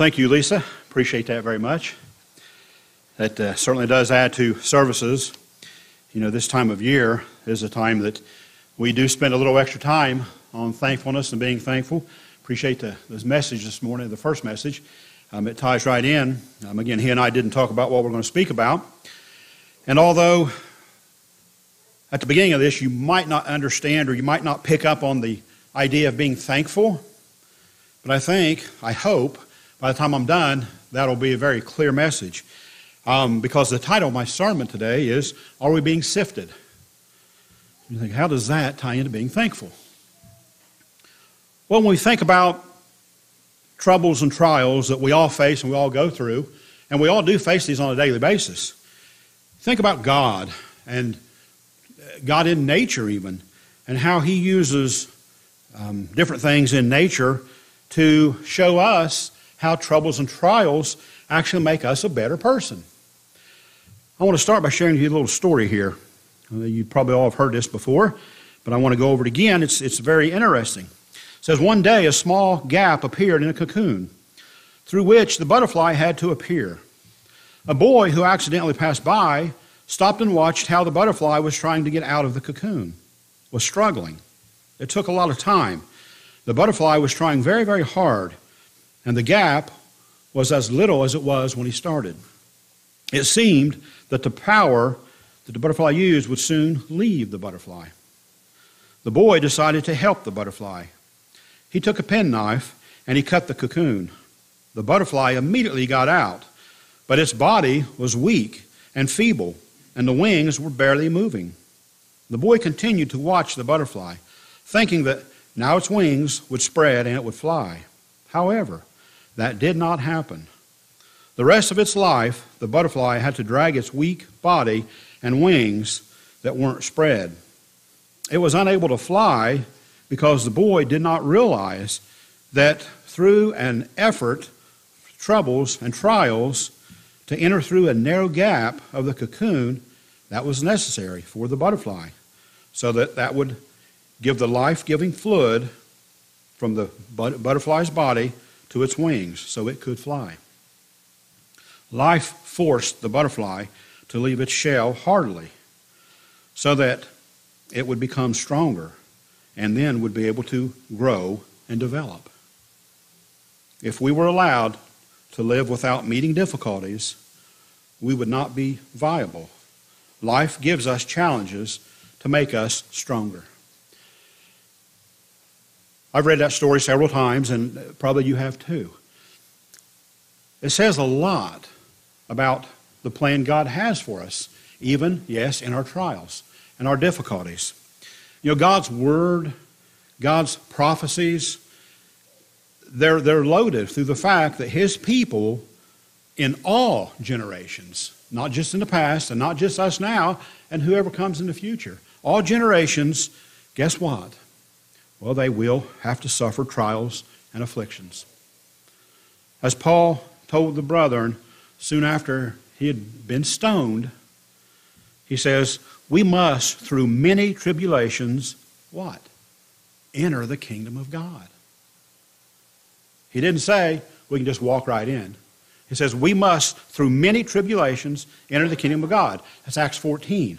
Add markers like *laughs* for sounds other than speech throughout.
thank you, Lisa. Appreciate that very much. That uh, certainly does add to services. You know, this time of year is a time that we do spend a little extra time on thankfulness and being thankful. Appreciate the, this message this morning, the first message. Um, it ties right in. Um, again, he and I didn't talk about what we're going to speak about. And although at the beginning of this you might not understand or you might not pick up on the idea of being thankful, but I think, I hope, by the time I'm done, that'll be a very clear message. Um, because the title of my sermon today is Are We Being Sifted? You think, how does that tie into being thankful? Well, when we think about troubles and trials that we all face and we all go through, and we all do face these on a daily basis, think about God and God in nature, even, and how He uses um, different things in nature to show us how troubles and trials actually make us a better person. I want to start by sharing you a little story here. You probably all have heard this before, but I want to go over it again. It's, it's very interesting. It says, One day a small gap appeared in a cocoon through which the butterfly had to appear. A boy who accidentally passed by stopped and watched how the butterfly was trying to get out of the cocoon, was struggling. It took a lot of time. The butterfly was trying very, very hard, and the gap was as little as it was when he started. It seemed that the power that the butterfly used would soon leave the butterfly. The boy decided to help the butterfly. He took a penknife and he cut the cocoon. The butterfly immediately got out, but its body was weak and feeble, and the wings were barely moving. The boy continued to watch the butterfly, thinking that now its wings would spread and it would fly. However, that did not happen. The rest of its life, the butterfly had to drag its weak body and wings that weren't spread. It was unable to fly because the boy did not realize that through an effort, troubles, and trials, to enter through a narrow gap of the cocoon, that was necessary for the butterfly, so that that would give the life giving fluid from the butterfly's body to its wings so it could fly. Life forced the butterfly to leave its shell heartily so that it would become stronger and then would be able to grow and develop. If we were allowed to live without meeting difficulties, we would not be viable. Life gives us challenges to make us stronger. I've read that story several times, and probably you have too. It says a lot about the plan God has for us, even, yes, in our trials and our difficulties. You know, God's Word, God's prophecies, they're, they're loaded through the fact that His people in all generations, not just in the past and not just us now and whoever comes in the future, all generations, guess what? Well, they will have to suffer trials and afflictions. As Paul told the brethren soon after he had been stoned, he says, We must, through many tribulations, what? Enter the kingdom of God. He didn't say we can just walk right in. He says, We must, through many tribulations, enter the kingdom of God. That's Acts 14.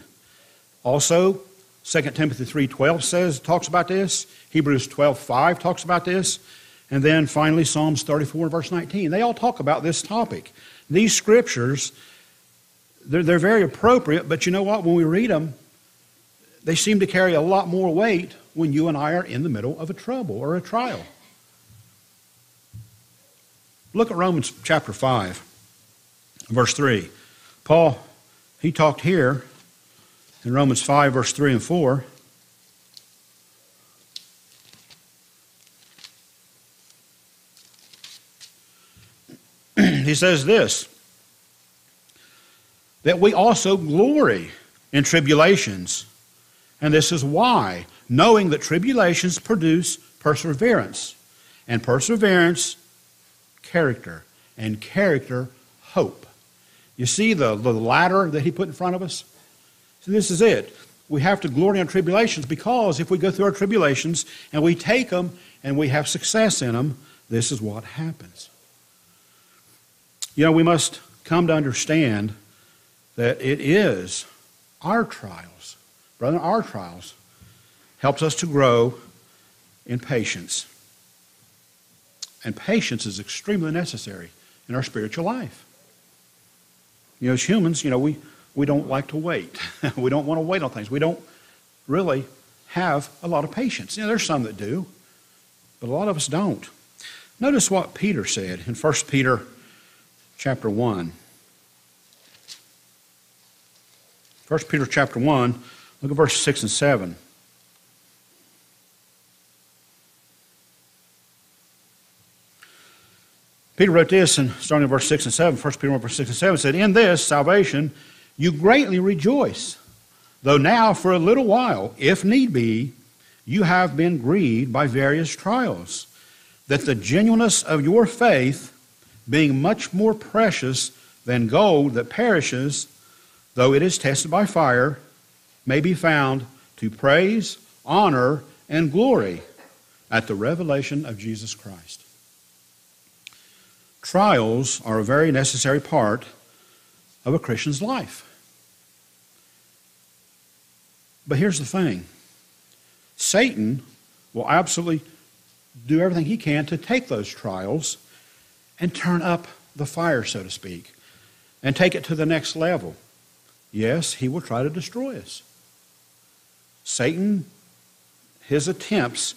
Also, 2 Timothy 3.12 says, talks about this. Hebrews 12.5 talks about this. And then finally, Psalms 34 verse 19. They all talk about this topic. These scriptures, they're, they're very appropriate, but you know what? When we read them, they seem to carry a lot more weight when you and I are in the middle of a trouble or a trial. Look at Romans chapter 5, verse 3. Paul, he talked here in Romans 5, verse 3 and 4. *clears throat* he says this that we also glory in tribulations. And this is why, knowing that tribulations produce perseverance, and perseverance, character, and character, hope. You see the, the ladder that he put in front of us? So this is it. We have to glory in tribulations because if we go through our tribulations and we take them and we have success in them, this is what happens. You know, we must come to understand that it is our trials, brother, our trials, helps us to grow in patience. And patience is extremely necessary in our spiritual life. You know, as humans, you know, we, we don't like to wait. *laughs* we don't want to wait on things. We don't really have a lot of patience. You know, there's some that do, but a lot of us don't. Notice what Peter said in 1 Peter chapter 1. 1 Peter chapter 1, look at verse 6 and 7. Peter wrote this, and starting in verse 6 and 7, 1 Peter 1, verse 6 and 7 said, In this salvation you greatly rejoice, though now for a little while, if need be, you have been grieved by various trials, that the genuineness of your faith, being much more precious than gold that perishes, though it is tested by fire, may be found to praise, honor, and glory at the revelation of Jesus Christ. Trials are a very necessary part of a Christian's life. But here's the thing Satan will absolutely do everything he can to take those trials and turn up the fire, so to speak, and take it to the next level. Yes, he will try to destroy us. Satan, his attempts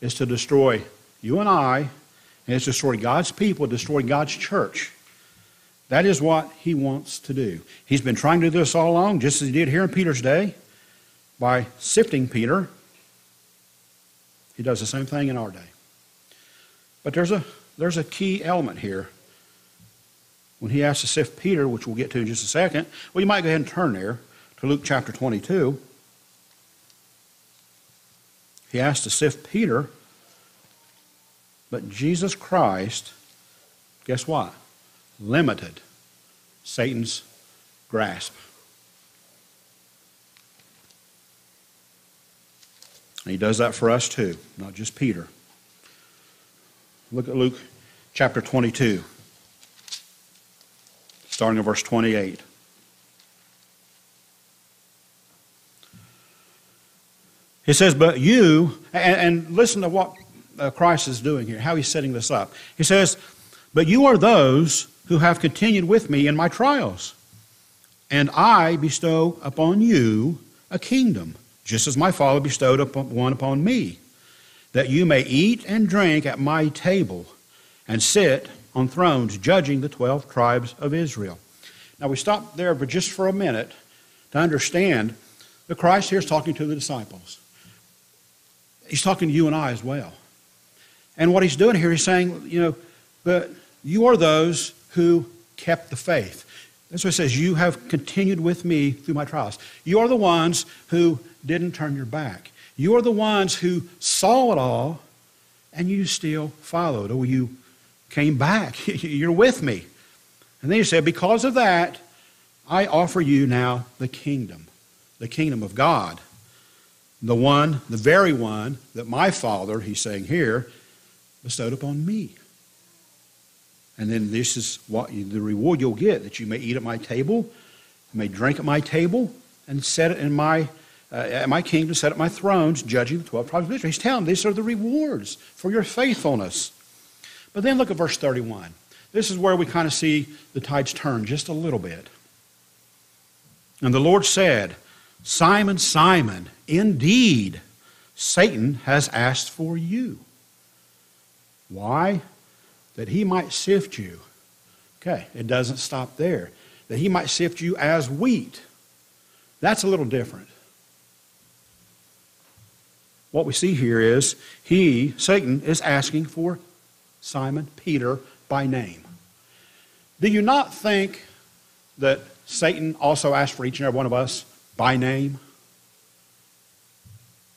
is to destroy you and I, and it's destroy God's people, destroy God's church. That is what he wants to do. He's been trying to do this all along, just as he did here in Peter's day, by sifting Peter. He does the same thing in our day. But there's a, there's a key element here when he has to sift Peter, which we'll get to in just a second, well, you might go ahead and turn there to Luke chapter 22. He has to sift Peter, but Jesus Christ, guess what? Limited Satan's grasp. And he does that for us too, not just Peter. Look at Luke chapter 22 starting in verse 28. He says, But you, and, and listen to what uh, Christ is doing here, how he's setting this up. He says, But you are those who have continued with me in my trials, and I bestow upon you a kingdom, just as my Father bestowed upon, one upon me, that you may eat and drink at my table and sit on thrones, judging the 12 tribes of Israel. Now, we stop there but just for a minute to understand that Christ here is talking to the disciples. He's talking to you and I as well. And what he's doing here, he's saying, you know, but you are those who kept the faith. That's what he says. You have continued with me through my trials. You are the ones who didn't turn your back. You are the ones who saw it all and you still followed, or you came back. *laughs* You're with me. And then he said, Because of that, I offer you now the kingdom, the kingdom of God. The one, the very one that my Father, he's saying here, bestowed upon me. And then this is what you, the reward you'll get that you may eat at my table, you may drink at my table, and set it in my uh, at my kingdom, set at my thrones, judging the twelve tribes of Israel. He's telling them these are the rewards for your faithfulness. But then look at verse 31. This is where we kind of see the tides turn just a little bit. And the Lord said, Simon, Simon, indeed, Satan has asked for you. Why? That he might sift you. Okay, it doesn't stop there. That he might sift you as wheat. That's a little different. What we see here is he, Satan, is asking for Simon, Peter, by name. Do you not think that Satan also asked for each and every one of us by name?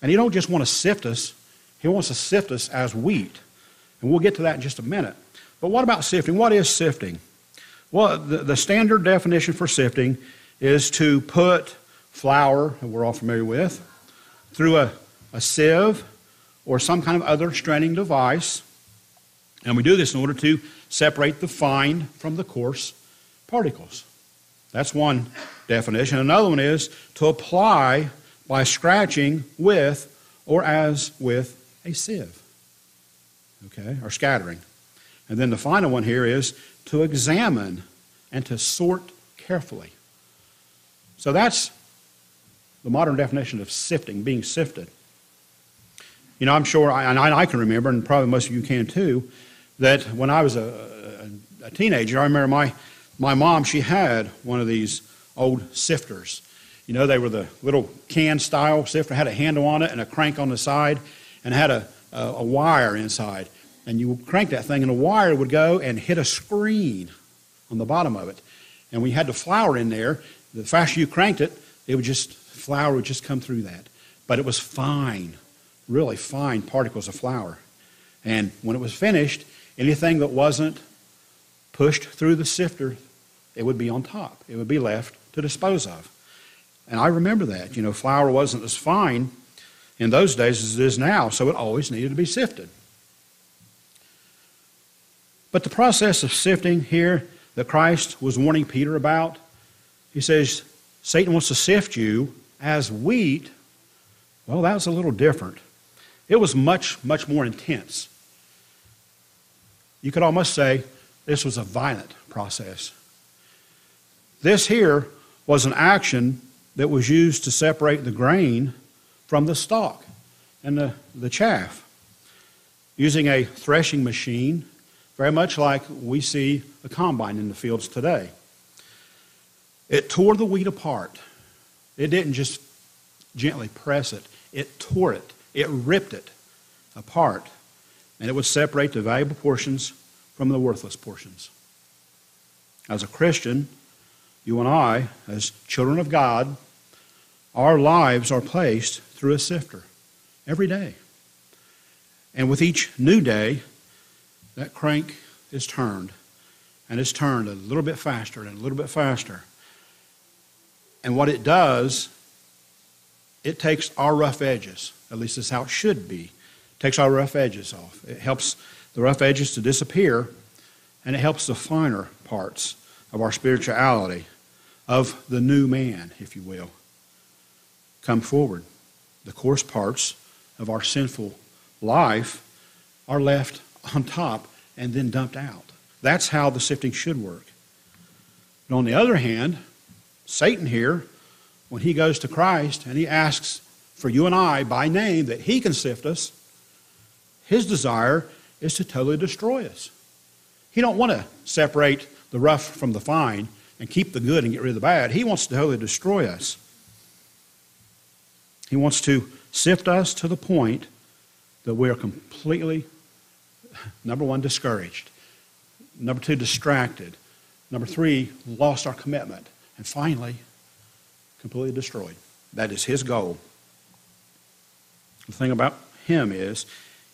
And he don't just want to sift us, he wants to sift us as wheat. And we'll get to that in just a minute. But what about sifting? What is sifting? Well, the, the standard definition for sifting is to put flour, that we're all familiar with, through a, a sieve or some kind of other straining device And we do this in order to separate the fine from the coarse particles. That's one definition. Another one is to apply by scratching with or as with a sieve. Okay, or scattering. And then the final one here is to examine and to sort carefully. So that's the modern definition of sifting, being sifted. You know, I'm sure, and I, I can remember, and probably most of you can too, that when I was a, a, a teenager, I remember my, my mom, she had one of these old sifters. You know, they were the little can style sifter, had a handle on it and a crank on the side, and had a, a, a wire inside. And you crank that thing, and a wire would go and hit a screen on the bottom of it. And we had the flour in there. The faster you cranked it, it would just, flour would just come through that. But it was fine, really fine particles of flour. And when it was finished, anything that wasn't pushed through the sifter, it would be on top. It would be left to dispose of. And I remember that. You know, flour wasn't as fine in those days as it is now, so it always needed to be sifted. But the process of sifting here that Christ was warning Peter about, he says, Satan wants to sift you as wheat. Well, that was a little different. It was much, much more intense. You could almost say this was a violent process. This here was an action that was used to separate the grain from the stalk and the, the chaff using a threshing machine, very much like we see a combine in the fields today. It tore the wheat apart. It didn't just gently press it, it tore it, it ripped it apart, and it would separate the valuable portions from the worthless portions. As a Christian, you and I, as children of God, our lives are placed through a sifter every day. And with each new day, that crank is turned and it's turned a little bit faster and a little bit faster. And what it does, it takes our rough edges, at least that's how it should be, it takes our rough edges off. It helps the rough edges to disappear, and it helps the finer parts of our spirituality of the new man, if you will, come forward. The coarse parts of our sinful life are left on top and then dumped out. That's how the sifting should work. But on the other hand, Satan here, when he goes to Christ and he asks for you and I by name that he can sift us, his desire is to totally destroy us. He don't want to separate the rough from the fine and keep the good and get rid of the bad. He wants to totally destroy us. He wants to sift us to the point that we are completely, number one, discouraged. Number two, distracted. Number three, lost our commitment. And finally, completely destroyed. That is his goal. The thing about him is,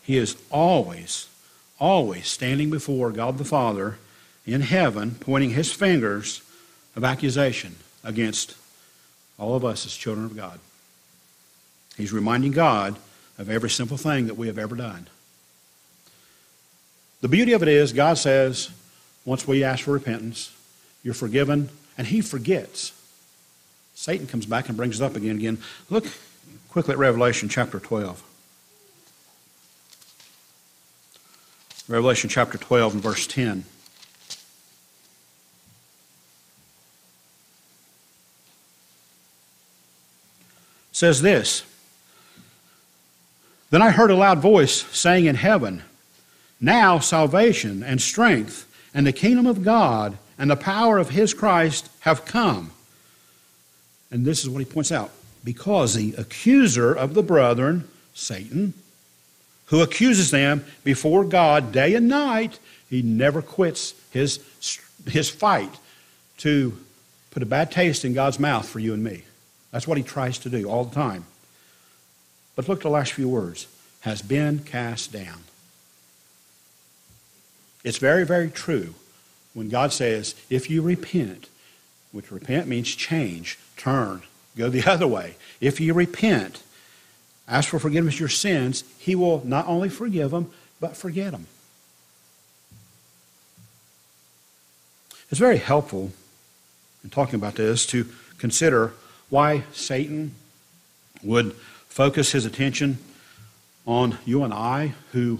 he is always, always standing before God the Father in heaven, pointing his fingers of accusation against all of us as children of God. He's reminding God of every simple thing that we have ever done. The beauty of it is, God says, once we ask for repentance, you're forgiven, and He forgets. Satan comes back and brings it up again again. Look quickly at Revelation chapter 12. Revelation chapter 12 and verse 10. says this Then I heard a loud voice saying in heaven, Now salvation and strength and the kingdom of God and the power of his Christ have come. And this is what he points out because the accuser of the brethren, Satan, who accuses them before God day and night, he never quits his, his fight to put a bad taste in God's mouth for you and me. That's what he tries to do all the time. But look at the last few words has been cast down. It's very, very true when God says, if you repent, which repent means change, turn, go the *laughs* other way. If you repent, ask for forgiveness of your sins, He will not only forgive them, but forget them. It's very helpful in talking about this to consider why Satan would focus his attention on you and I, who,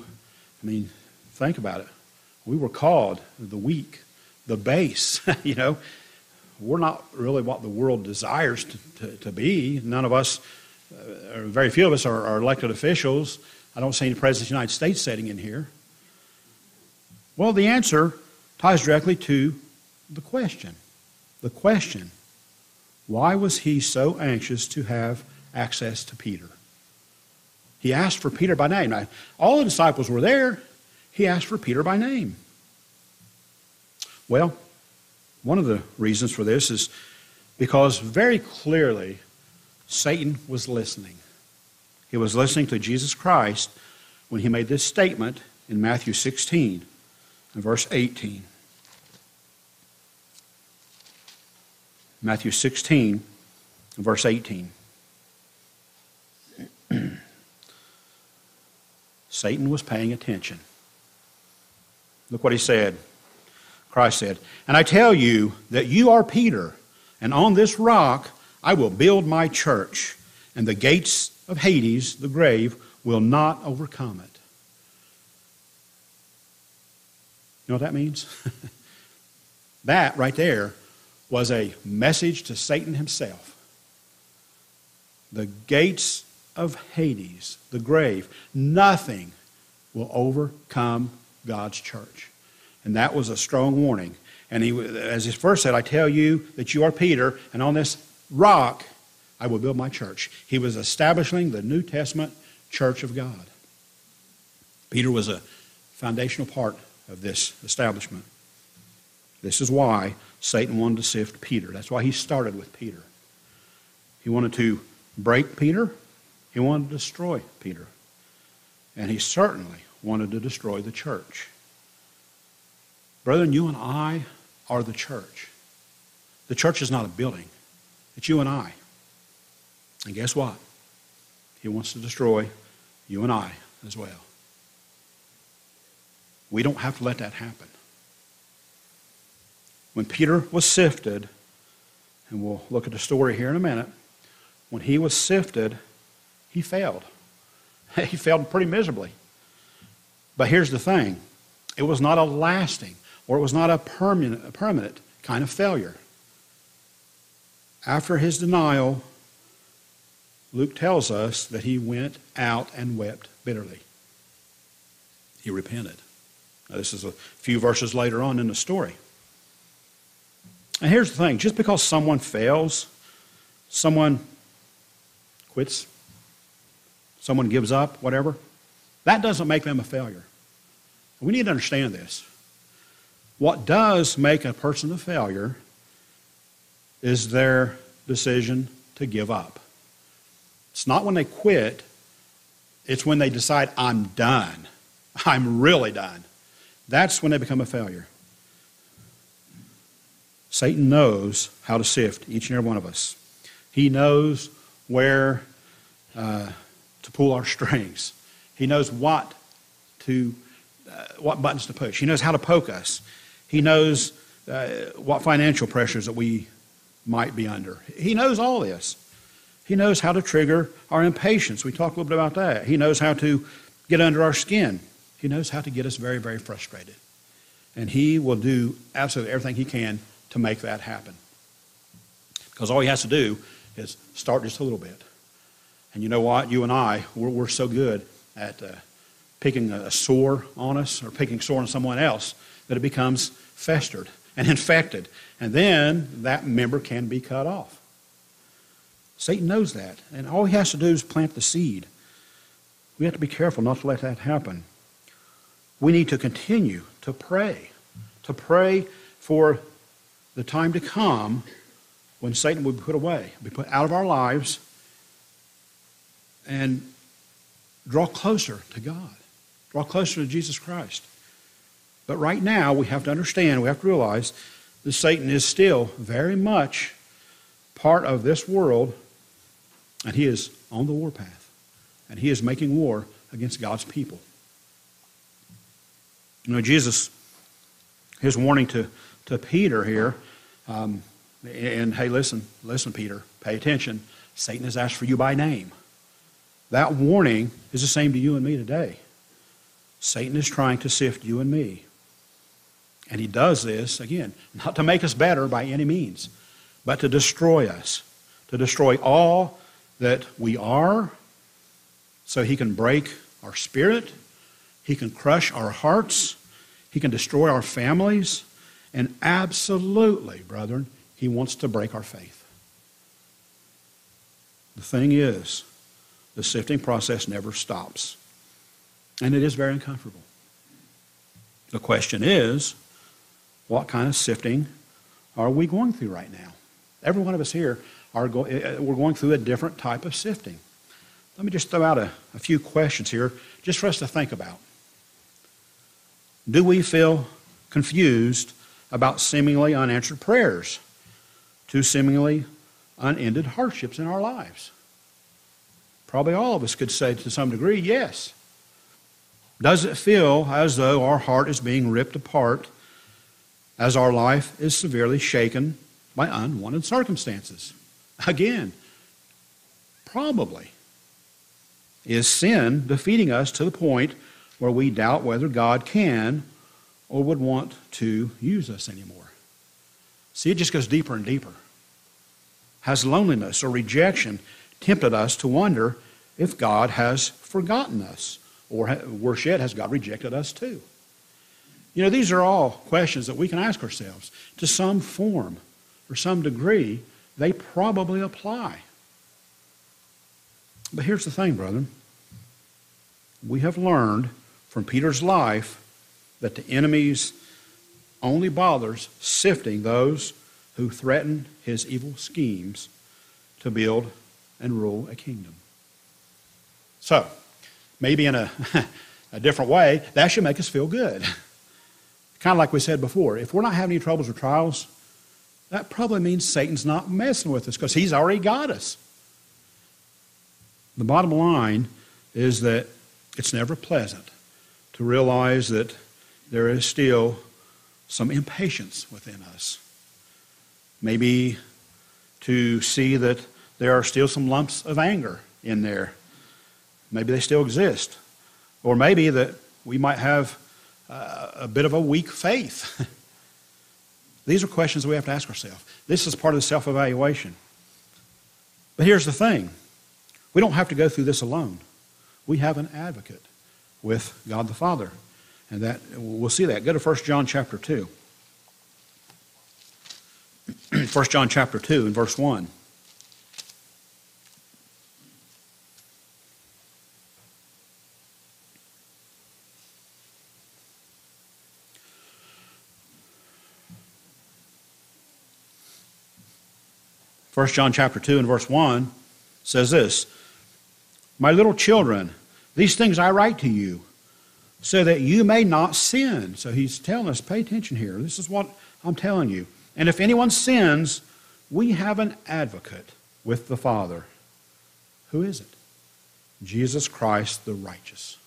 I mean, think about it. We were called the weak, the base, *laughs* you know. We're not really what the world desires to, to, to be. None of us, uh, or very few of us, are, are elected officials. I don't see any President of the United States sitting in here. Well, the answer ties directly to the question. The question why was he so anxious to have access to Peter? He asked for Peter by name. Now, all the disciples were there. He asked for Peter by name. Well, one of the reasons for this is because very clearly Satan was listening. He was listening to Jesus Christ when he made this statement in Matthew 16 and verse 18. Matthew 16, and verse 18. *clears throat* Satan was paying attention. Look what he said. Christ said, And I tell you that you are Peter, and on this rock I will build my church, and the gates of Hades, the grave, will not overcome it. You know what that means? *laughs* that right there was a message to Satan himself. The gates of Hades, the grave, nothing will overcome God's church. And that was a strong warning. And he, as his first said, I tell you that you are Peter, and on this rock I will build my church. He was establishing the New Testament church of God. Peter was a foundational part of this establishment. This is why Satan wanted to sift Peter. That's why he started with Peter. He wanted to break Peter, he wanted to destroy Peter. And he certainly wanted to destroy the church. Brethren, you and I are the church. The church is not a building, it's you and I. And guess what? He wants to destroy you and I as well. We don't have to let that happen when Peter was sifted, and we'll look at the story here in a minute, when he was sifted, he failed. *laughs* He failed pretty miserably. But here's the thing it was not a lasting or it was not a permanent, a permanent kind of failure. After his denial, Luke tells us that he went out and wept bitterly. He repented. Now, this is a few verses later on in the story. And here's the thing just because someone fails, someone quits, someone gives up, whatever, that doesn't make them a failure. We need to understand this. What does make a person a failure is their decision to give up. It's not when they quit, it's when they decide, I'm done. *laughs* I'm really done. That's when they become a failure. Satan knows how to sift each and every one of us. He knows where uh, to pull our *laughs* strings. He knows what to uh, what buttons to push. He knows how to poke us. He knows uh, what financial pressures that we might be under. He knows all this. He knows how to trigger our impatience. We talked a little bit about that. He knows how to get under our skin. He knows how to get us very, very frustrated. And he will do absolutely everything he can to make that happen. Because all he has to do is start just a little bit. And you know what? You and I, we're, we're so good at uh, picking a sore on us or picking sore on someone else that it becomes festered and *laughs* infected. And then that member can be cut off. Satan knows that. And all he has to do is plant the seed. We have to be careful not to let that happen. We need to continue to pray, to pray for the time to come when Satan will be put away, be put out of our lives, and draw closer to God, draw closer to Jesus Christ. But right now, we have to understand, we have to realize that Satan is still very much part of this world, and he is on the warpath, and he is making war against God's people. You know, Jesus, his warning to to Peter here. Um, and hey, listen, listen, Peter, pay attention. Satan has asked for you by name. That warning is the same to you and me today. Satan is trying to sift you and me. And he does this, again, not to make us better by any means, but to destroy us, to destroy all that we are, so he can break our spirit, he can crush our hearts, he can destroy our families, and absolutely, brethren, he wants to break our faith. The thing is, the sifting process never stops. And it is very uncomfortable. The question is, what kind of sifting are we going through right now? Every one of us here are go- eh, eh, we're going through a different type of sifting. Let me just throw out a, a few questions here just for us to think about. Do we feel confused about seemingly unanswered prayers, to seemingly unended hardships in our lives? Probably all of us could say to some degree, yes. Does it feel as though our heart is being ripped apart as our life is severely shaken by unwanted circumstances? Again, probably. Is sin defeating us to the point where we doubt whether God can or would want to use us anymore? See, it just goes deeper and deeper. Has loneliness or rejection tempted us to wonder if God has forgotten us? Or worse yet, has God rejected us too? You know, these are all questions that we can ask ourselves. To some form or some degree, they probably apply. But here's the thing, brethren. We have learned from Peter's life that the enemy's only bothers sifting those who threaten his evil schemes to build and rule a kingdom. So, maybe in a, *laughs* a different way, that should make us feel good. kind of like we said before, if we're not having any troubles or trials, that probably means Satan's not messing with us because he's already got us. The bottom line is that it's never pleasant to realize that there is still some impatience within us. Maybe to see that there are still some lumps of anger in there. Maybe they still exist. Or maybe that we might have uh, a bit of a weak faith. *laughs* These are questions we have to ask ourselves. This is part of the self evaluation. But here's the thing we don't have to go through this alone. We have an advocate with God the Father. And that we'll see that. Go to 1 John chapter 2. *clears throat* 1 John chapter 2 and verse 1. 1 John chapter 2 and verse 1 says this My little children, these things I write to you, so that you may not sin. So he's telling us, pay attention here. This is what I'm telling you. And if anyone sins, we have an advocate with the Father. Who is it? Jesus Christ the righteous.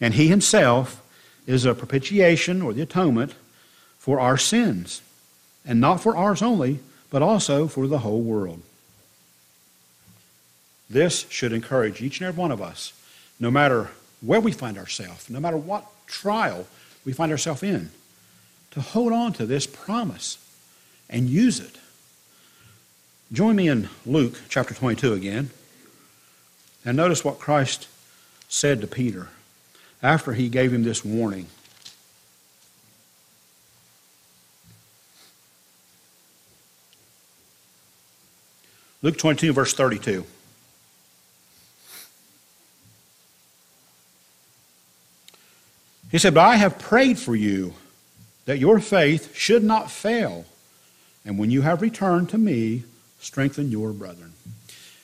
And he himself is a propitiation or the atonement for our sins and not for ours only, but also for the whole world. This should encourage each and every one of us, no matter where we find ourselves, no matter what trial we find ourselves in, to hold on to this promise and use it. Join me in Luke chapter 22 again. And notice what Christ said to Peter after he gave him this warning. Luke 22, verse 32. He said, But I have prayed for you that your faith should not fail. And when you have returned to me, strengthen your brethren.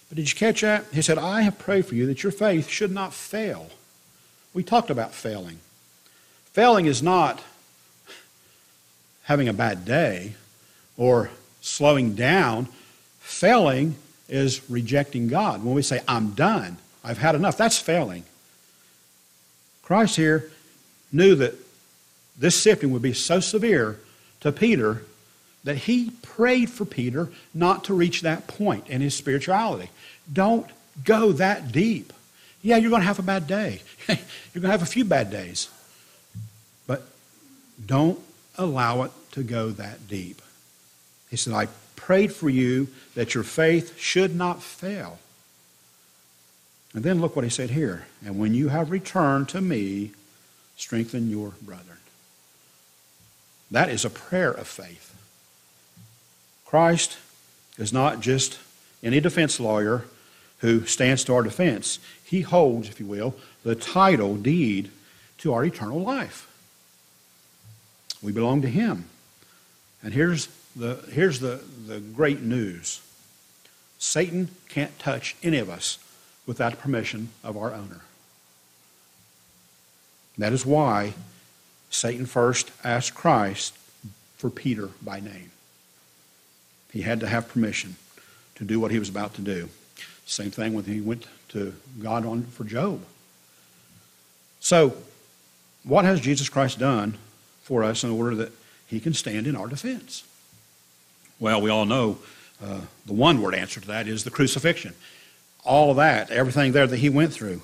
But did you catch that? He said, I have prayed for you that your faith should not fail. We talked about failing. Failing is not having a bad day or slowing down Failing is rejecting God. When we say, I'm done, I've had enough, that's failing. Christ here knew that this sifting would be so severe to Peter that he prayed for Peter not to reach that point in his spirituality. Don't go that deep. Yeah, you're going to have a bad day. *laughs* you're going to have a few bad days. But don't allow it to go that deep. He said, I prayed for you that your faith should not fail. And then look what he said here. And when you have returned to me, strengthen your brethren. That is a prayer of faith. Christ is not just any defense lawyer who stands to our defense. He holds, if you will, the title deed to our eternal life. We belong to Him. And here's the, here's the, the great news Satan can't touch any of us without permission of our owner. That is why Satan first asked Christ for Peter by name. He had to have permission to do what he was about to do. Same thing when he went to God on for Job. So, what has Jesus Christ done for us in order that he can stand in our defense? Well, we all know uh, the one word answer to that is the crucifixion. All of that, everything there that he went through.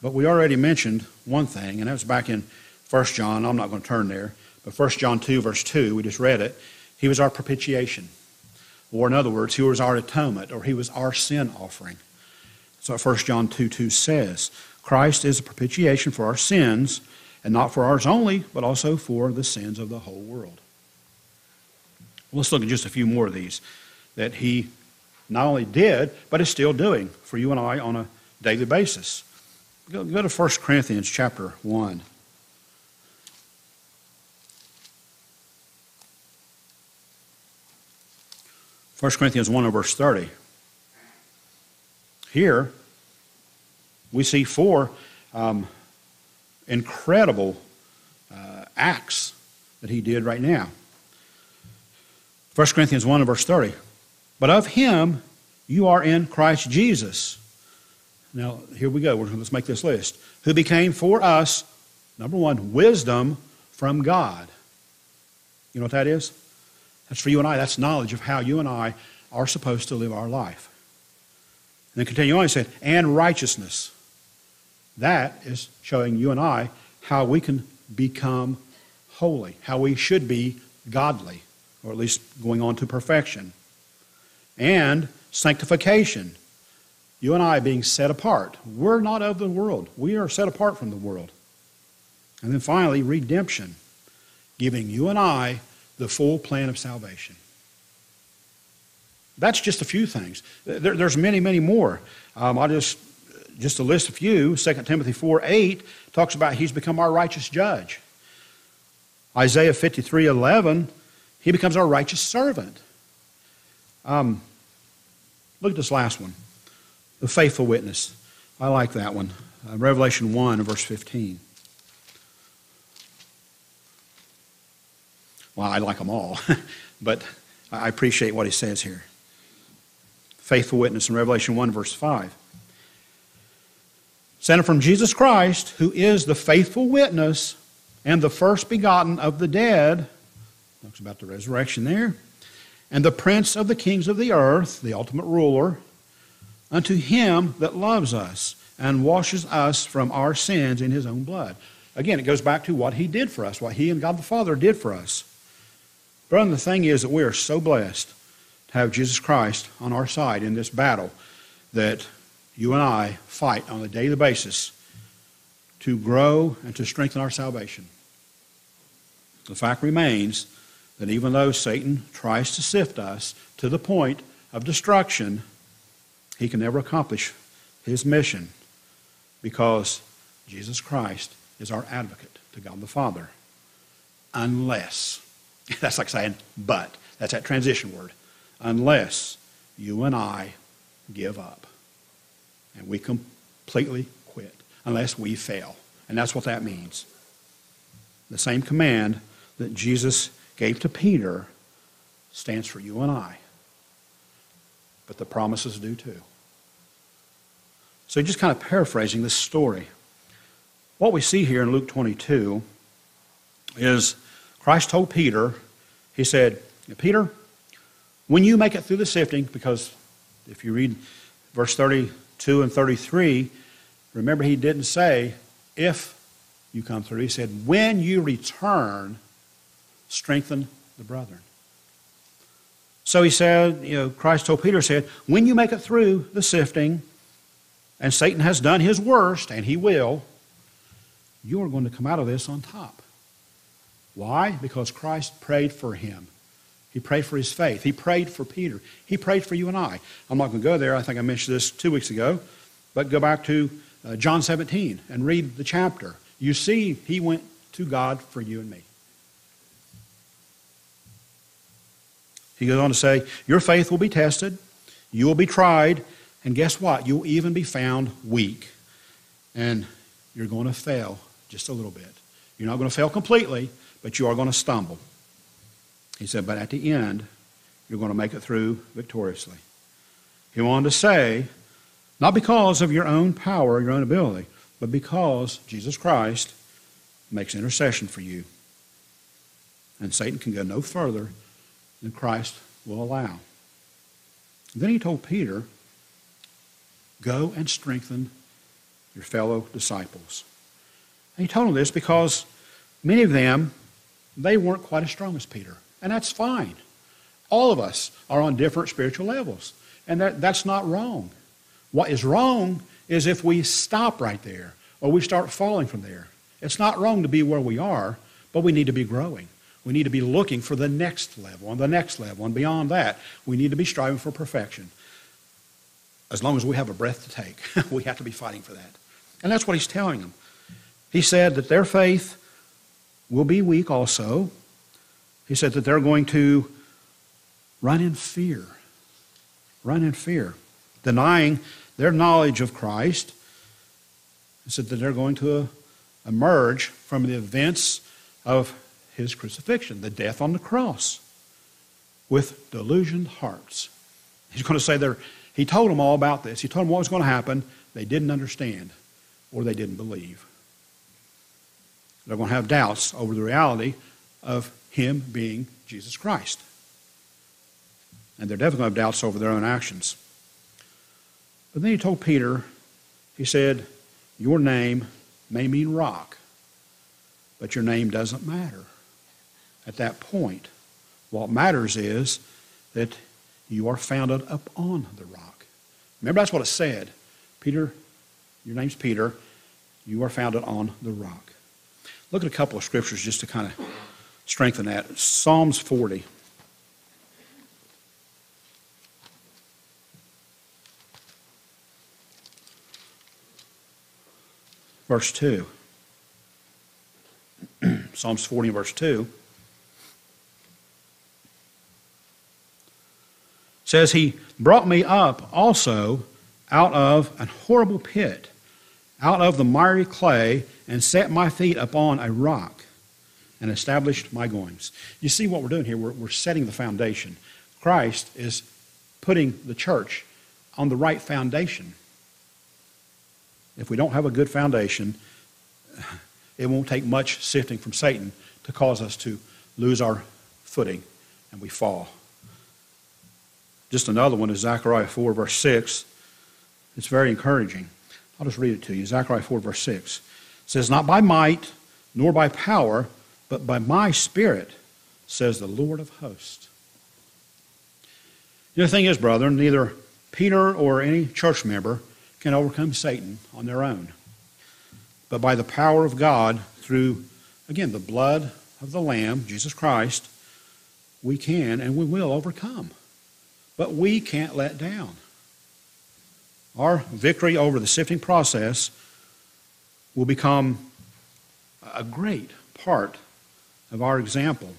But we already mentioned one thing, and that was back in 1 John. I'm not going to turn there, but 1 John 2, verse 2, we just read it. He was our propitiation. Or, in other words, he was our atonement, or he was our sin offering. So, what 1 John 2 2 says. Christ is a propitiation for our sins, and not for ours only, but also for the sins of the whole world. Let's look at just a few more of these that he not only did, but is still doing for you and I on a daily basis. Go, go to 1 Corinthians chapter 1. First Corinthians 1 verse 30. Here, we see four um, incredible uh, acts that he did right now. 1 Corinthians 1 verse 30. But of him you are in Christ Jesus. Now, here we go. Let's make this list. Who became for us, number one, wisdom from God. You know what that is? That's for you and I. That's knowledge of how you and I are supposed to live our life. And then continue on, he said, and righteousness. That is showing you and I how we can become holy, how we should be godly or at least going on to perfection. And sanctification. You and I being set apart. We're not of the world, we are set apart from the world. And then finally, redemption, giving you and I the full plan of salvation. That's just a few things. There, there's many, many more. Um, I'll just, just to list a few. 2 Timothy 4 8 talks about he's become our righteous judge. Isaiah 53 11 he becomes our righteous servant. Um, look at this last one the faithful witness. I like that one. Uh, Revelation 1, verse 15. Well, I like them all, *laughs* but I appreciate what he says here. Faithful witness in Revelation 1, verse 5. Sent from Jesus Christ, who is the faithful witness and the first begotten of the dead Talks about the resurrection there. And the prince of the kings of the earth, the ultimate ruler, unto him that loves us and washes us from our sins in his own blood. Again, it goes back to what he did for us, what he and God the Father did for us. Brother, the thing is that we are so blessed to have Jesus Christ on our side in this battle that you and I fight on a daily basis to grow and to strengthen our salvation. The fact remains that even though Satan tries to sift us to the point of destruction, he can never accomplish his mission because Jesus Christ is our advocate to God the Father. Unless, *laughs* that's like saying but, that's that transition word. Unless you and I give up and we completely quit, unless we fail. And that's what that means. The same command that Jesus gave to Peter stands for you and I. But the promises do too. So, just kind of paraphrasing this story. what we see here in Luke 22 is Christ told Peter, He said, Peter, when you make it through the sifting, because if you read verse 32 and 33, remember he didn't say, if you come through. He said, when you return, strengthen the brethren. So he said, you know, Christ told Peter, said, when you make it through the sifting, and Satan has done his worst, and he will, you are going to come out of this on top. Why? Because Christ prayed for him. He prayed for his faith. He prayed for Peter. He prayed for you and I. I'm not going to go there. I think I mentioned this two weeks ago. But go back to uh, John 17 and read the chapter. You see, he went to God for you and me. He goes on to say, Your faith will be tested, you will be tried, and guess what? You'll even be found weak. And you're going to fail just a little bit. You're not going to fail completely, but you are going to stumble. He said, But at the end, you're going to make it through victoriously. He wanted to say, not because of your own power, your own ability, but because Jesus Christ makes intercession for you. And Satan can go no further than Christ will allow. Then he told Peter, Go and strengthen your fellow disciples. And he told him this because many of them, they weren't quite as strong as Peter. And that's fine. All of us are on different spiritual levels. And that, that's not wrong. What is wrong is if we stop right there or we start falling from there. It's not wrong to be where we are, but we need to be growing. We need to be looking for the next level and the next level, and beyond that, we need to be striving for perfection. As long as we have a breath to take, *laughs* we have to be fighting for that. And that's what he's telling them. He said that their faith will be weak also. He said that they're going to run in fear. Run in fear, denying their knowledge of Christ. He said that they're going to emerge from the events of his crucifixion, the death on the cross, with delusioned hearts. He's going to say there, he told them all about this. He told them what was going to happen. They didn't understand or they didn't believe. They're going to have doubts over the reality of him being Jesus Christ. And they're definitely going to have doubts over their own actions. But then he told Peter, he said, Your name may mean rock, but your name doesn't matter at that point. What matters is that you are founded upon the rock. Remember, that's what it said. Peter, your name's Peter. You are founded on the rock. Look at a couple of scriptures just to kind of strengthen that. Psalms 40. Verse 2. *clears throat* Psalms 40, verse 2. Says, He brought me up also out of an horrible pit, out of the miry clay, and set my feet upon a rock and established my goings. You see what we're doing here? We're, we're setting the foundation. Christ is putting the church on the right foundation. If we don't have a good foundation, *sighs* it won't take much sifting from Satan to cause us to lose our footing and we fall. Just another one is Zechariah 4, verse 6. It's very encouraging. I'll just read it to you. Zechariah 4, verse 6. It says, Not by might, nor by power, but by my spirit, says the Lord of hosts. The thing is, brethren, neither Peter or any church member can overcome Satan on their own. But by the power of God, through, again, the blood of the Lamb, Jesus Christ, we can and we will overcome. But we can't let down. Our victory over the sifting process will become a great part of our example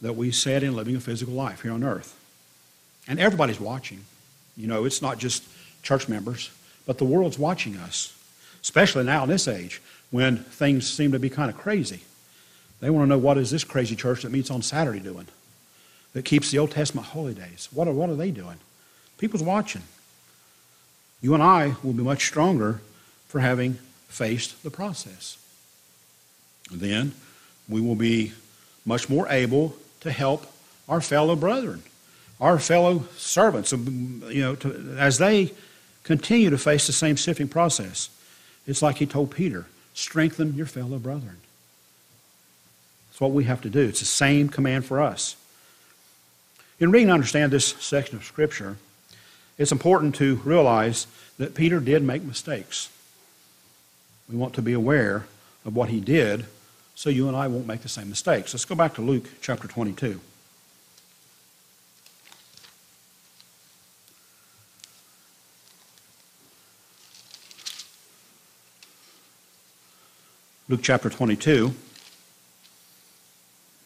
that we set in living a physical life here on earth. And everybody's watching. You know, it's not just church members, but the world's watching us, especially now in this age when things seem to be kind of crazy. They want to know what is this crazy church that meets on Saturday doing? That keeps the Old Testament holy days. What are, what are they doing? People's watching. You and I will be much stronger for having faced the process. And Then we will be much more able to help our fellow brethren, our fellow servants, um, you know, to, as they continue to face the same sifting process. It's like he told Peter strengthen your fellow brethren. That's what we have to do. It's the same command for us. In reading and understand this section of Scripture, it's important to realize that Peter did make mistakes. We want to be aware of what he did so you and I won't make the same mistakes. Let's go back to Luke chapter 22. Luke chapter 22.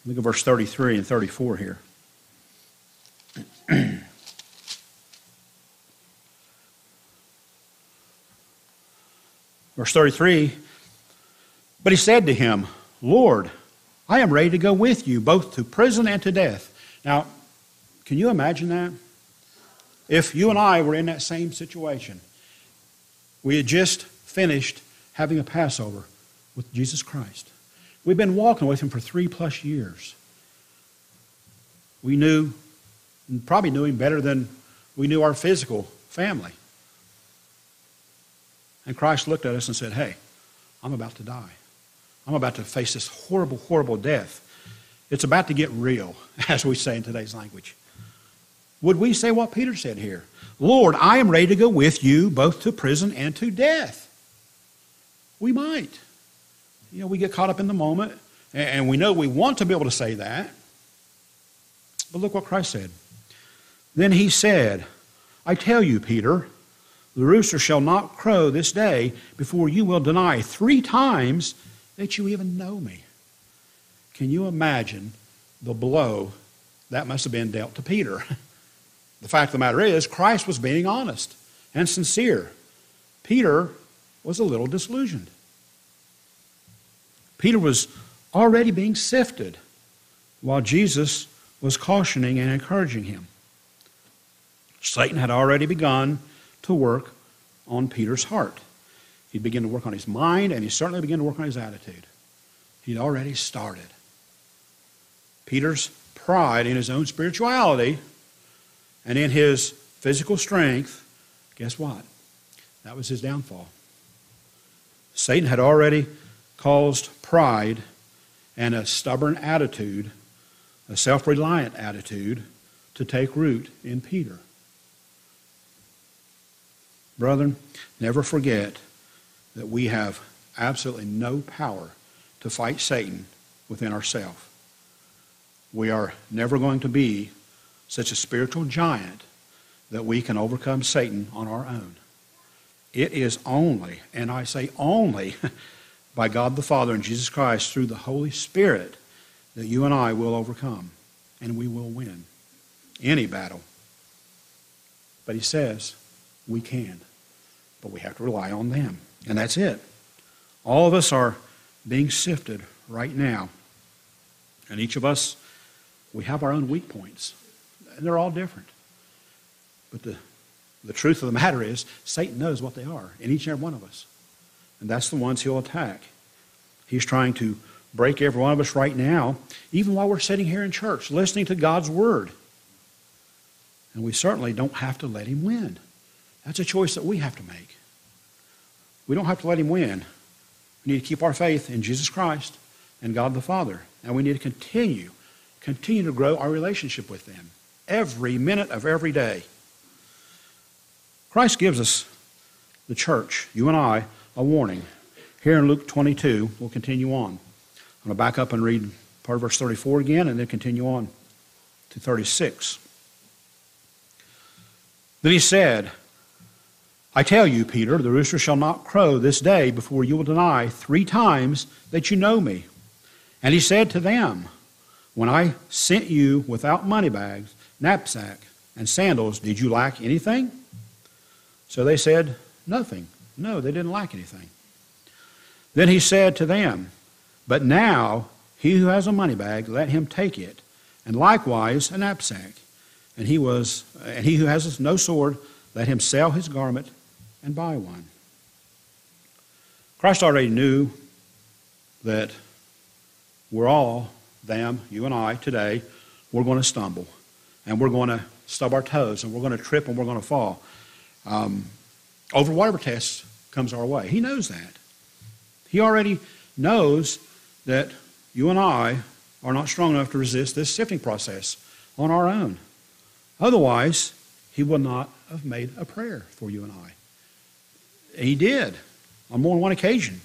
Look at verse 33 and 34 here. *clears throat* Verse 33 But he said to him, Lord, I am ready to go with you, both to prison and to death. Now, can you imagine that? If you and I were in that same situation, we had just finished having a Passover with Jesus Christ. We've been walking with him for three plus years. We knew, probably knew him better than we knew our physical family. And Christ looked at us and said, Hey, I'm about to die. I'm about to face this horrible, horrible death. It's about to get real, *laughs* as we say in today's language. Would we say what Peter said here? Lord, I am ready to go with you both to prison and to death. We might. You know, we get caught up in the moment, and we know we want to be able to say that. But look what Christ said. Then he said, I tell you, Peter, the rooster shall not crow this day before you will deny three times that you even know me. Can you imagine the blow that must have been dealt to Peter? *laughs* The fact of the matter is, Christ was being honest and sincere. Peter was a little disillusioned. Peter was already being sifted while Jesus was cautioning and encouraging him. Satan had already begun to work on Peter's heart. He'd begin to work on his mind, and he certainly began to work on his attitude. He'd already started. Peter's pride in his own spirituality and in his physical strength, guess what? That was his downfall. Satan had already caused pride and a stubborn attitude, a self reliant attitude, to take root in Peter. Brethren, never forget that we have absolutely no power to fight Satan within ourselves. We are never going to be such a spiritual giant that we can overcome Satan on our own. It is only, and I say only, *laughs* by God the Father and Jesus Christ through the Holy Spirit that you and I will overcome and we will win any battle. But he says we can but we have to rely on them. And that's it. All of us are being sifted right now. And each of us, we have our own weak points. And they're all different. But the, the truth of the matter is, Satan knows what they are in each and every one of us. And that's the ones he'll attack. He's trying to break every one of us right now, even while we're sitting here in church, listening to God's Word. And we certainly don't have to let him win. That's a choice that we have to make. We don't have to let him win. We need to keep our faith in Jesus Christ and God the Father. And we need to continue, continue to grow our relationship with them every minute of every day. Christ gives us, the church, you and I, a warning. Here in Luke 22, we'll continue on. I'm going to back up and read part of verse 34 again and then continue on to 36. Then he said, I tell you, Peter, the rooster shall not crow this day before you will deny three times that you know me. And he said to them, When I sent you without money bags, knapsack, and sandals, did you lack anything? So they said, Nothing. No, they didn't lack anything. Then he said to them, But now he who has a money bag, let him take it, and likewise a knapsack. And he was and he who has no sword, let him sell his garment and buy one. Christ already knew that we're all, them, you and I, today, we're going to stumble and we're going to stub our toes and we're going to trip and we're going to fall. Um, over whatever test comes our way. He knows that. He already knows that you and I are not strong enough to resist this sifting process on our own. Otherwise, he would not have made a prayer for you and I. He did on more than one occasion.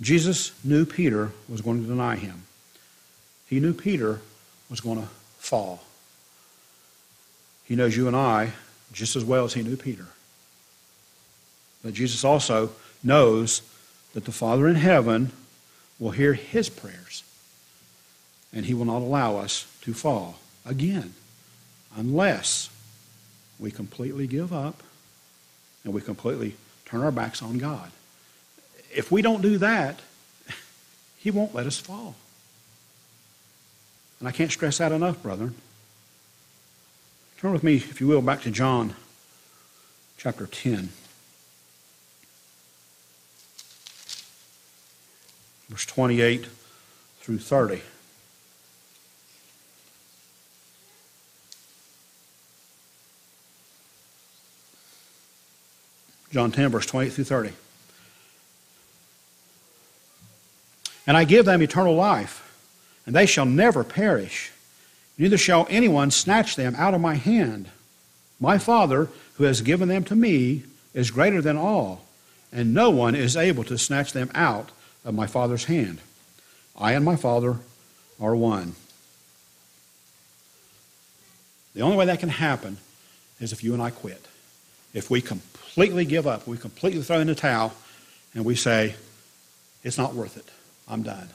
Jesus knew Peter was going to deny him. He knew Peter was going to fall. He knows you and I just as well as he knew Peter. But Jesus also knows that the Father in heaven will hear his prayers, and he will not allow us to fall again unless we completely give up and we completely turn our backs on God. If we don't do that, *laughs* he won't let us fall. And I can't stress that enough, brethren. Turn with me, if you will, back to John chapter 10. Verse 28 through 30. John 10, verse 28 through 30. And I give them eternal life, and they shall never perish neither shall anyone snatch them out of my hand. My Father, who has given them to me, is greater than all, and no one is able to snatch them out of my Father's hand. I and my Father are one. The only way that can happen is if you and I quit. If we completely give up, we completely throw in the towel, and we say, It's not worth it. I'm done.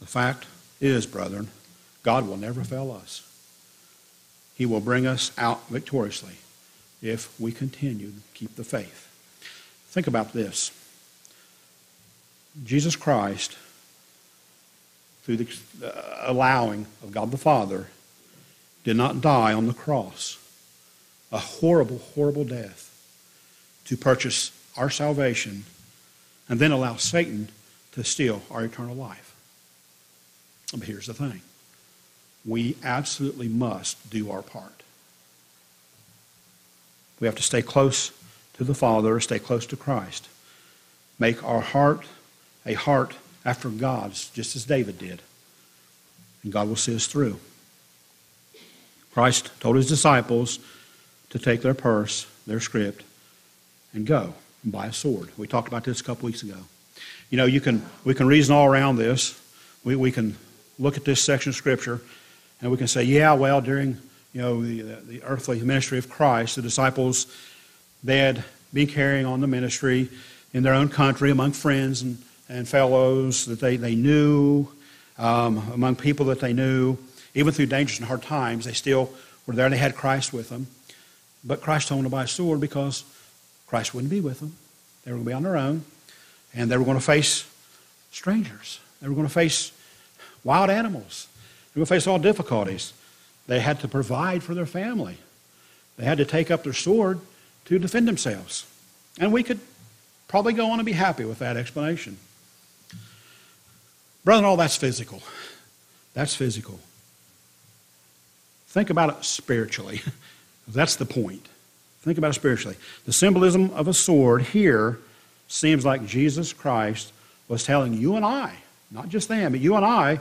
The fact is, brethren, God will never fail us. He will bring us out victoriously if we continue to keep the faith. Think about this. Jesus Christ, through the uh, allowing of God the Father, did not die on the cross, a horrible, horrible death, to purchase our salvation and then allow Satan to steal our eternal life. But here's the thing we absolutely must do our part. We have to stay close to the Father, stay close to Christ. Make our heart a heart after God's, just as David did. And God will see us through. Christ told his disciples to take their purse, their script, and go and buy a sword. We talked about this a couple weeks ago. You know, you can, we can reason all around this. We, we can look at this section of Scripture and we can say, yeah, well, during you know the, the earthly ministry of Christ, the disciples they had been carrying on the ministry in their own country among friends and, and fellows that they, they knew, um, among people that they knew. Even through dangerous and hard times, they still were there and they had Christ with them. But Christ told them to buy a sword because Christ wouldn't be with them. They were going to be on their own, and they were going to face strangers. They were going to face wild animals. They were going to face all difficulties. They had to provide for their family. They had to take up their sword to defend themselves. And we could probably go on and be happy with that explanation. Brother, all that's physical. That's physical. Think about it spiritually. *laughs* That's the point. Think about it spiritually. The symbolism of a sword here seems like Jesus Christ was telling you and I, not just them, but you and I,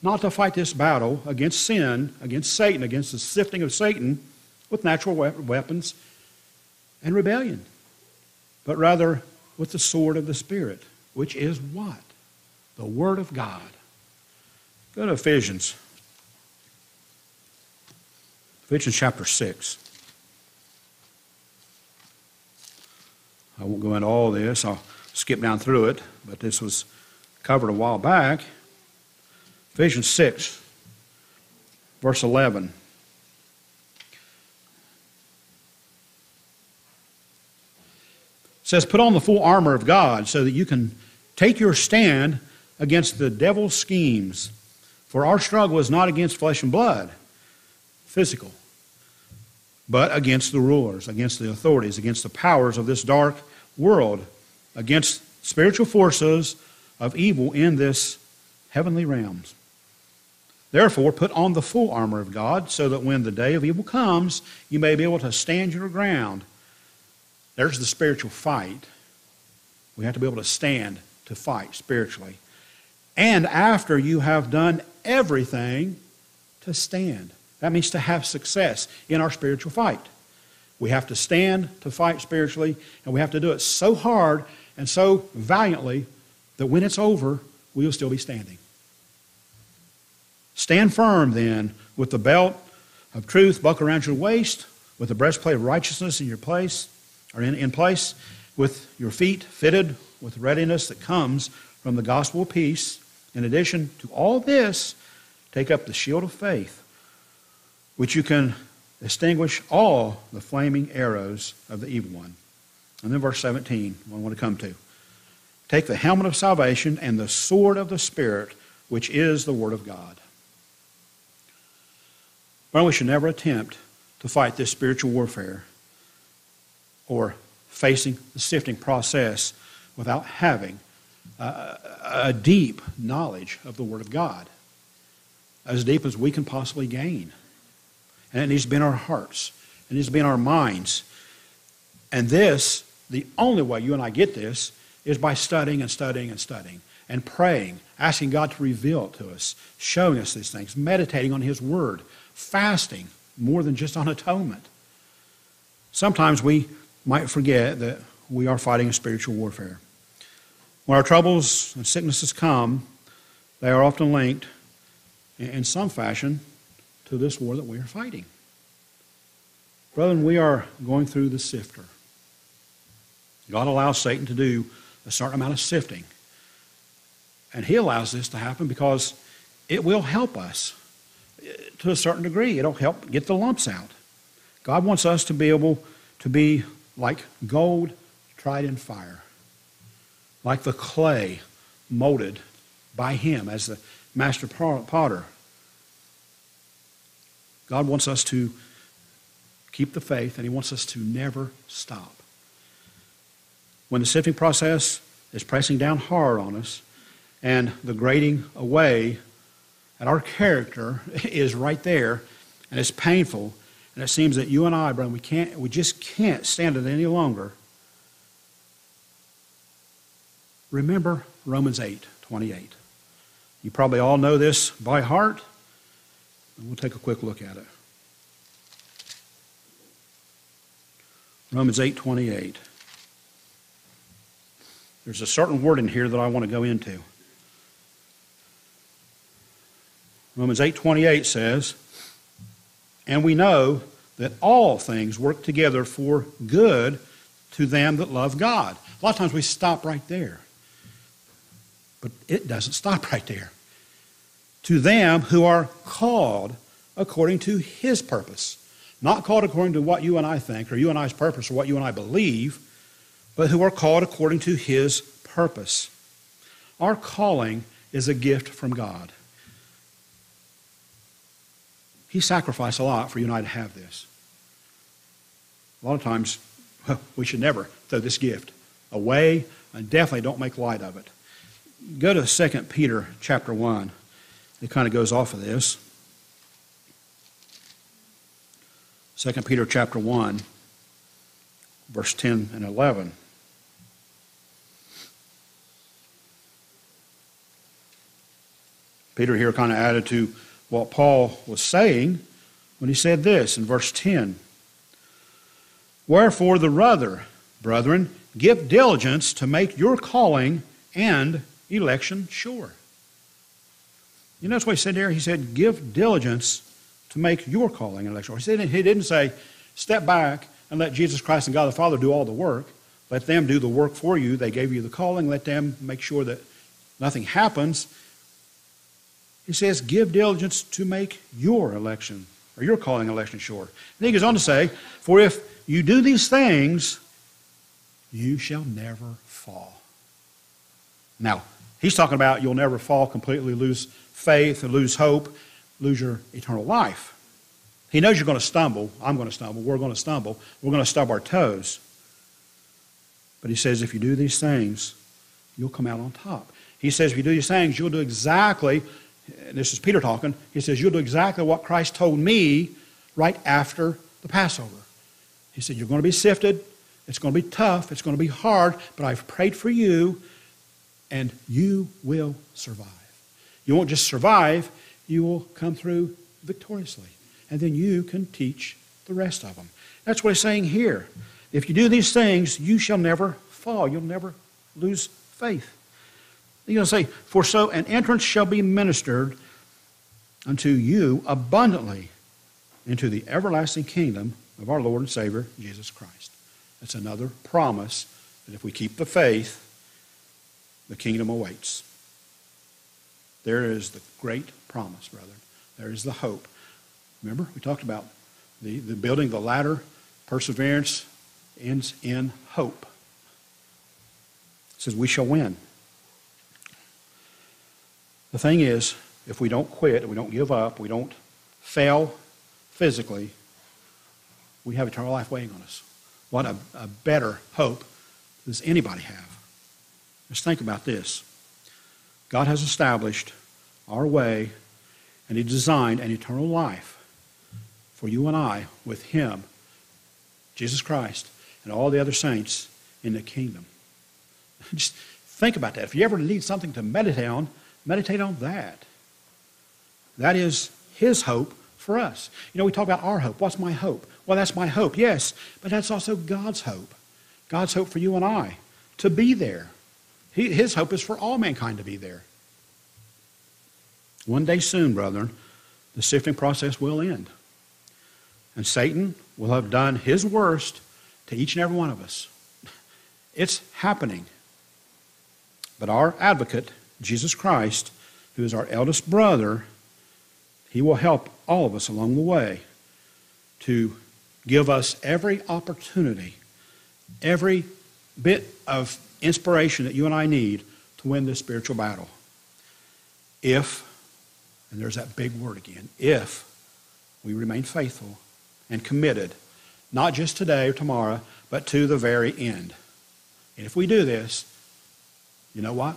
not to fight this battle against sin, against Satan, against the sifting of Satan with natural weapons and rebellion, but rather with the sword of the Spirit, which is what? The Word of God. Go to Ephesians. Ephesians chapter 6. I won't go into all this. I'll skip down through it, but this was covered a while back. Ephesians 6, verse 11. says, Put on the full armor of God so that you can take your stand against the devil's schemes. For our struggle is not against flesh and blood, physical, but against the rulers, against the authorities, against the powers of this dark world, against spiritual forces of evil in this heavenly realms. Therefore, put on the full armor of God so that when the day of evil comes, you may be able to stand your ground. There's the spiritual fight. We have to be able to stand to fight spiritually. And after you have done everything, to stand. That means to have success in our spiritual fight. We have to stand to fight spiritually, and we have to do it so hard and so valiantly that when it's over, we will still be standing. Stand firm then with the belt of truth buckled around your waist, with the breastplate of righteousness in your place, or in, in place, with your feet fitted with readiness that comes from the gospel of peace. In addition to all this, take up the shield of faith, which you can extinguish all the flaming arrows of the evil one. And then verse 17, I want to come to. Take the helmet of salvation and the sword of the Spirit, which is the Word of God. Well, we should never attempt to fight this spiritual warfare or facing the sifting process without having a deep knowledge of the Word of God, as deep as we can possibly gain. And it needs to be in our hearts, and it needs to be in our minds. And this, the only way you and I get this, is by studying and studying and studying and praying, asking God to reveal it to us, showing us these things, meditating on His Word, fasting more than just on atonement. Sometimes we might forget that we are fighting a spiritual warfare. When our troubles and sicknesses come, they are often linked in some fashion to this war that we are fighting. Brethren, we are going through the sifter. God allows Satan to do a certain amount of sifting. And he allows this to happen because it will help us eh, to a certain degree. It'll help get the lumps out. God wants us to be able to be like gold tried in fire, like the clay molded by him as the master potter. God wants us to keep the faith, and he wants us to never stop. When the sifting process is pressing down hard on us and the grading away at our character *laughs* is right there and it's painful and it seems that you and I, brother, we can't we just can't stand it any longer. Remember Romans 8, 28. You probably all know this by heart. We'll take a quick look at it. Romans 8, 28. There's a certain word in here that I want to go into. Romans 8:28 says, "And we know that all things work together for good to them that love God." A lot of times we stop right there. But it doesn't stop right there. To them who are called according to his purpose. Not called according to what you and I think or you and I's purpose or what you and I believe, but who are called according to his purpose. Our calling is a gift from God. He sacrificed a lot for you and I to have this. A lot of times, we should never throw this gift away and definitely don't make light of it. Go to 2 Peter chapter 1. It kind of goes off of this. 2 Peter chapter 1, verse 10 and 11. Peter here kind of added to what Paul was saying when he said this in verse 10 Wherefore, the rather, brethren, give diligence to make your calling and election sure. You notice what he said there? He said, Give diligence to make your calling and election. He, said, he didn't say, Step back and let Jesus Christ and God the Father do all the work. Let them do the work for you. They gave you the calling. Let them make sure that nothing happens. He says, Give diligence to make your election, or your calling election sure. And he goes on to say, For if you do these things, you shall never fall. Now, he's talking about you'll never fall, completely lose faith, and lose hope, lose your eternal life. He knows you're going to stumble. I'm going to stumble. We're going to stumble. We're going to stub our toes. But he says, if you do these things, you'll come out on top. He says, if you do these things, you'll do exactly, this is Peter talking, he says, you'll do exactly what Christ told me right after the Passover. He said, You're going to be sifted. It's going to be tough. It's going to be hard, but I've prayed for you, and you will survive. You won't just survive, you will come through victoriously. And then you can teach the rest of them. That's what he's saying here. If you do these things, you shall never fall. You'll never lose faith. He's going to say, For so an entrance shall be ministered unto you abundantly into the everlasting kingdom of our Lord and Savior, Jesus Christ. That's another promise that if we keep the faith, the kingdom awaits. There is the great promise, brethren. There is the hope. Remember, we talked about the, the building the ladder, perseverance ends in hope. It says, We shall win. The thing is, if we don't quit, we don't give up, we don't fail physically, we have eternal life waiting on us. What a, a better hope does anybody have? Just think about this. God has established our way, and He designed an eternal life for you and I with Him, Jesus Christ, and all the other saints in the kingdom. *laughs* Just think about that. If you ever need something to meditate on, meditate on that. That is His hope for us. You know, we talk about our hope. What's my hope? Well, that's my hope, yes, but that's also God's hope. God's hope for you and I to be there. He, his hope is for all mankind to be there. One day soon, brethren, the sifting process will end. And Satan will have done his worst to each and every one of us. It's happening. But our advocate, Jesus Christ, who is our eldest brother, he will help all of us along the way to give us every opportunity, every bit of inspiration that you and I need to win this spiritual battle. If, and there's that big word again, if we remain faithful and committed, not just today or tomorrow, but to the very end. And if we do this, you know what?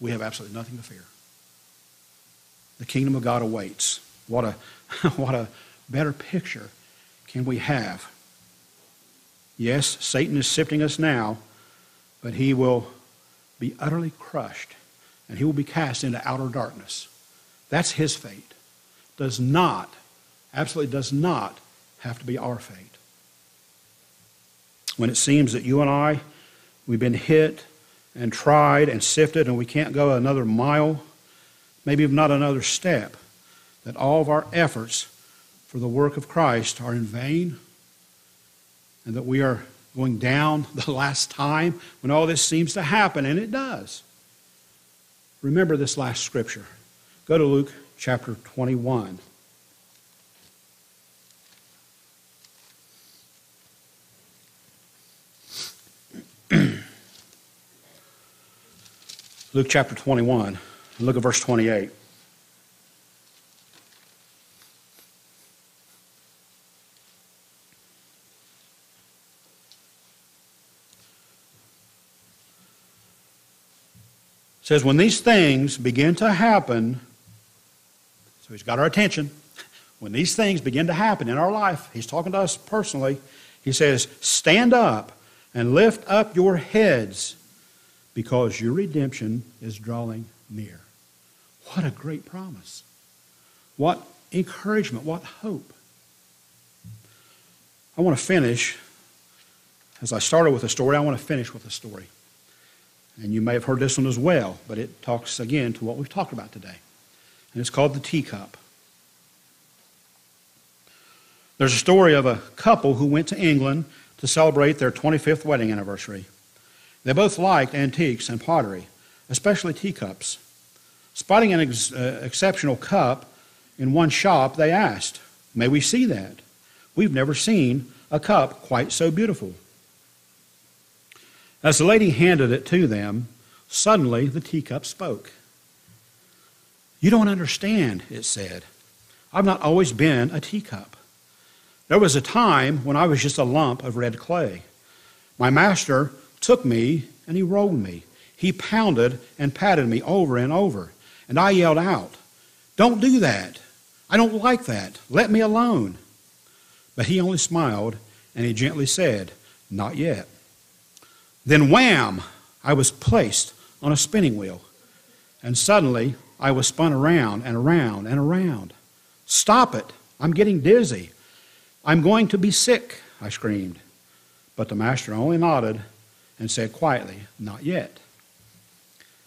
We have absolutely nothing to fear. The kingdom of God awaits. What a, *laughs* what a better picture can we have? Yes, Satan is sifting us now, but he will be utterly crushed and he will be cast into outer darkness. That's his fate. Does not, absolutely does not have to be our fate. When it seems that you and I, we've been hit and tried and sifted and we can't go another mile, maybe even not another step, that all of our efforts for the work of Christ are in vain and that we are going down *laughs* the last time when all this seems to happen, and it does. Remember this last scripture. Go to Luke chapter 21. *clears throat* Luke chapter 21, look at verse 28. Says, when these things begin to happen, so he's got our attention. When these things begin to happen in our life, he's talking to us personally. He says, Stand up and lift up your heads because your redemption is drawing near. What a great promise. What encouragement. What hope. I want to finish, as I started with a story, I want to finish with a story. And you may have heard this one as well, but it talks again to what we've talked about today. And it's called the teacup. There's a story of a couple who went to England to celebrate their 25th wedding anniversary. They both liked antiques and pottery, especially teacups. Spotting an ex- uh, exceptional cup in one shop, they asked, May we see that? We've never seen a cup quite so beautiful. As the lady handed it to them, suddenly the teacup spoke. You don't understand, it said. I've not always been a teacup. There was a time when I was just a lump of red clay. My master took me and he rolled me. He pounded and patted me over and over. And I yelled out, Don't do that. I don't like that. Let me alone. But he only smiled and he gently said, Not yet. Then wham! I was placed on a spinning wheel. And suddenly I was spun around and around and around. Stop it! I'm getting dizzy. I'm going to be sick, I screamed. But the master only nodded and said quietly, Not yet.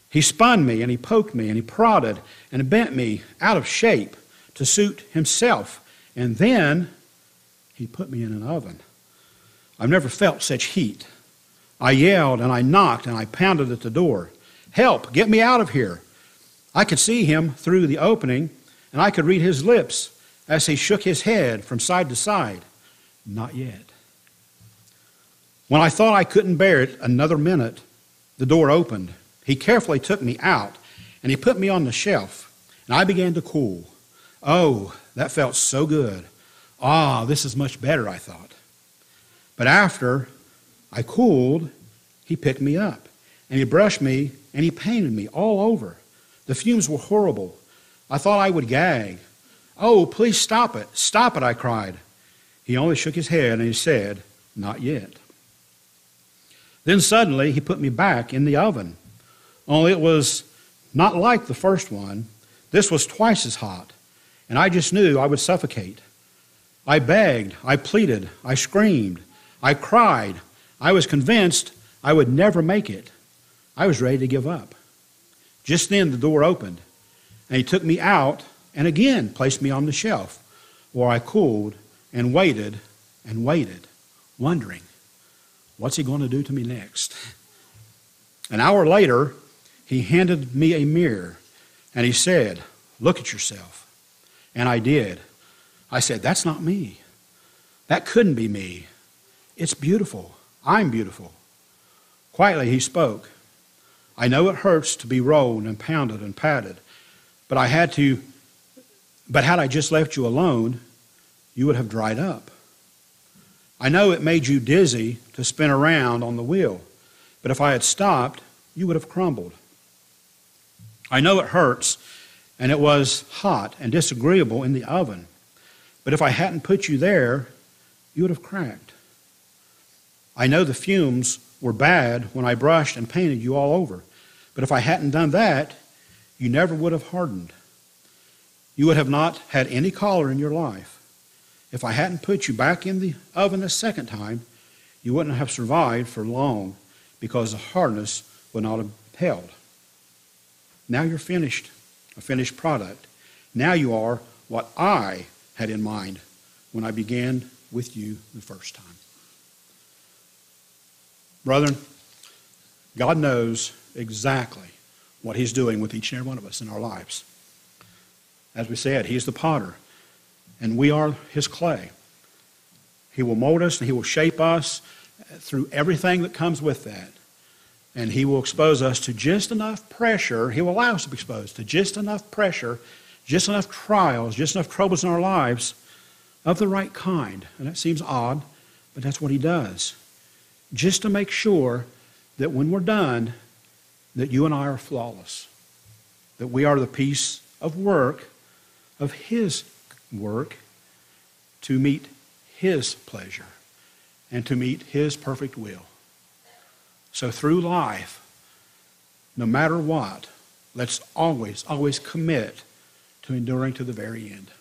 He spun me and he poked me and he prodded and bent me out of shape to suit himself. And then he put me in an oven. I've never felt such heat. I yelled and I knocked and I pounded at the door. Help, get me out of here. I could see him through the opening and I could read his lips as he shook his head from side to side. Not yet. When I thought I couldn't bear it another minute, the door opened. He carefully took me out and he put me on the shelf, and I began to cool. Oh, that felt so good. Ah, this is much better, I thought. But after I cooled, he picked me up and he brushed me and he painted me all over. The fumes were horrible. I thought I would gag. Oh, please stop it. Stop it, I cried. He only shook his head and he said, Not yet. Then suddenly he put me back in the oven. Only it was not like the first one. This was twice as hot, and I just knew I would suffocate. I begged, I pleaded, I screamed, I cried. I was convinced I would never make it. I was ready to give up. Just then the door opened, and he took me out and again placed me on the shelf, where I cooled and waited and waited, wondering, what's he going to do to me next? An hour later, he handed me a mirror and he said, Look at yourself. And I did. I said, That's not me. That couldn't be me. It's beautiful. I'm beautiful. Quietly he spoke. I know it hurts to be rolled and pounded and patted, but I had to but had I just left you alone, you would have dried up. I know it made you dizzy to spin around on the wheel, but if I had stopped, you would have crumbled. I know it hurts, and it was hot and disagreeable in the oven, but if I hadn't put you there, you would have cracked. I know the fumes were bad when I brushed and painted you all over, but if I hadn't done that, you never would have hardened you would have not had any color in your life. If I hadn't put you back in the oven a second time, you wouldn't have survived for long because the hardness would not have held. Now you're finished, a finished product. Now you are what I had in mind when I began with you the first time. Brethren, God knows exactly what He's doing with each and every one of us in our lives. As we said, He's the potter, and we are His clay. He will mold us and He will shape us through everything that comes with that. And He will expose us to just enough pressure. He will allow us to be exposed to just enough pressure, just enough trials, just enough troubles in our lives of the right kind. And that seems odd, but that's what He does. Just to make sure that when we're done, that you and I are flawless, that we are the piece of work of His work to meet His pleasure and to meet His perfect will. So through life, no matter what, let's always, always commit to enduring to the very end.